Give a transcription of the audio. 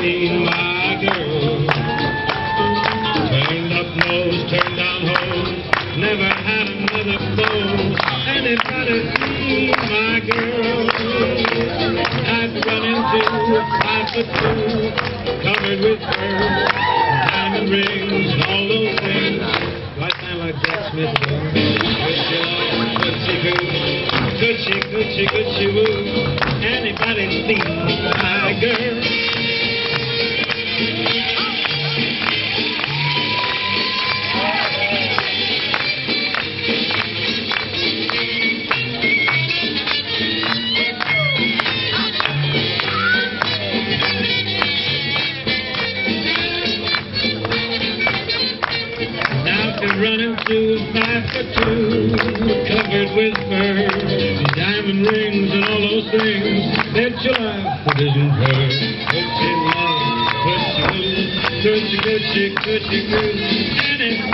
seen my girl. Turned up nose, turned down hose, never had another beau. Anybody seen my girl? I'd run into five foot two, covered with fur, diamond rings, and all those things. Right sound like Jack Smith. Coochie, coochie, coochie, coochie, woo. Anybody seen my girl? Now through a five foot two, covered with fur, diamond rings and all those things that you that isn't her. Coochie love, coochie loo, coochie coochie coochie coo. Anybody see